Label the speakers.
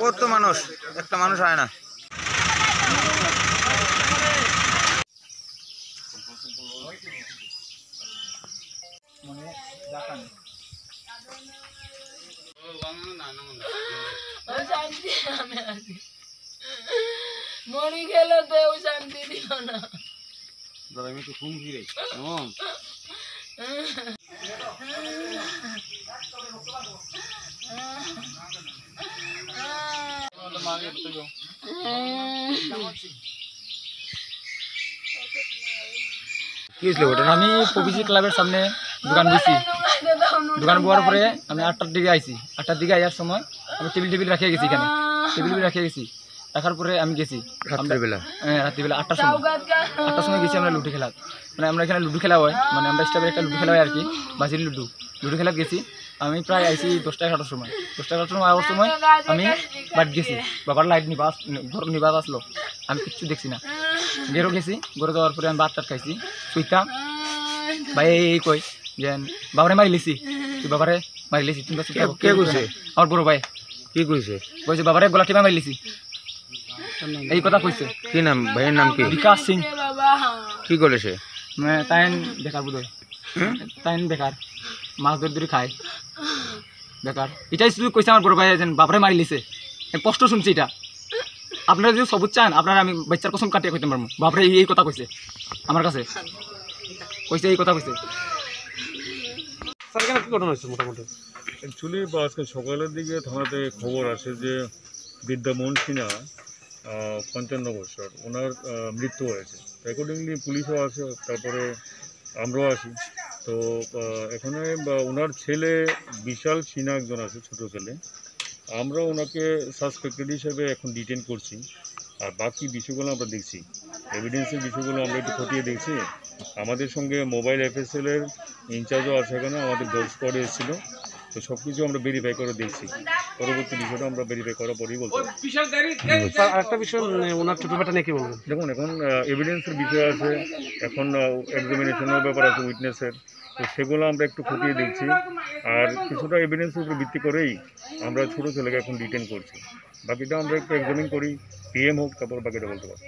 Speaker 1: কত মানুষ একটা মানুষ হয় না।
Speaker 2: ও শান্তি আমি আছি মরি গেলে তো শান্তি দিল না।
Speaker 1: আমি একটু ফোন ফিরে কি হয়েছিল ঘটনা?
Speaker 3: আমি পবিসি ক্লাবের সামনে দোকান বসি। দোকান বোয়ার পরে আমি আটটার দিকে আইছি। আটটার দিকে আসার সময় আমি টেবিল টেবিল রাখিয়ে গেছি এখানে। টেবিল টেবিল রাখিয়ে গেছি। রাখার পরে আমি গেছি।
Speaker 1: রাত্রিবেলা?
Speaker 3: হ্যাঁ রাত্রিবেলা আটটার সময়। আটটার সময় গেছি আমরা লুডু খেলা মানে আমরা এখানে লুডু খেলা হয়। মানে আমরা স্টাফের একটা লুডু খেলা হয় আর কি। বাজির লুডু। লুডু খেলা গেছি। আমি প্রায় আইছি দশটা এগারোটার সময়। দশটা এগারোটার সময় আসার সময় আমি বাড়ি গেছি। বাবার লাইট নিবা ঘর নিবা আসলো। আমি কিচ্ছু দেখছি না। বেরো গেছি ঘরে যাওয়ার পরে আমি ভাত টাত খাইছি সুইতাম ভাই এই কই? যে বাবারে মারি লিছি। তুই বাবারে মারি লিছি তুমি।
Speaker 1: কে কইছে?
Speaker 3: আমার বড় ভাই।
Speaker 1: কি কইছে?
Speaker 3: কইছে বাবারে গলা টিপা মারি লিছি। এই কথা কইছে।
Speaker 1: কি নাম? ভাইয়ের নাম কি?
Speaker 3: বিকাশ সিং।
Speaker 1: কি করে সে?
Speaker 3: মানে তাইন বোধ তাইন বেকার। মাছ ধরে ধরে খায়। বেকার। এটাই শুধু কইছে আমার বড় ভাই যেন বাবারে মারি লিছে। স্পষ্ট শুনছি এটা আপনারা যদি সবুজ চান আপনারা আমি বাচ্চার কসম কাটিয়ে কইতে পারব বাপরে এই এই কথা কইছে আমার কাছে। কইছে এই কথা কইছে
Speaker 4: অ্যাকচুয়ালি আজকে সকালের দিকে থানাতে খবর আসে যে বিদ্যামোহন সিনহা পঞ্চান্ন বছর। ওনার মৃত্যু হয়েছে। অ্যাকর্ডিংলি পুলিশও আসে তারপরে আমরাও আসি তো এখানে ওনার ছেলে বিশাল সিনহা একজন আছে, ছোটো ছেলে। আমরা ওনাকে সাসপেক্টেড হিসেবে এখন ডিটেন করছি। আর বাকি বিষয়গুলো আমরা দেখছি। এভিডেন্সের বিষয়গুলো আমরা একটু খতিয়ে দেখছি। আমাদের সঙ্গে মোবাইল এফএসএলের ইনচার্জও আছে এখানে, আমাদের ডগ স্কোয়াডে এসেছিল। তো সব কিছু আমরা ভেরিফাই করে দেখছি। পরবর্তী বিষয়টা আমরা ভেরিফাই করার পরেই বলতে।
Speaker 5: আরেকটা বিষয় ওনার ছোট ব্যাটা নিয়ে কি বলবেন?
Speaker 4: দেখুন এখন এভিডেন্সের বিষয় আছে এখন এক্সামিনেশনের ব্যাপার আছে উইটনেসের তো সেগুলো আমরা একটু খতিয়ে দেখছি আর কিছুটা এভিডেন্সের উপর ভিত্তি করেই আমরা ছোটো ছেলেকে এখন ডিটেন করছি। বাকিটা আমরা একটু এক্সামিন করি পিএম হোক তারপর বাকিটা বলতে পারব।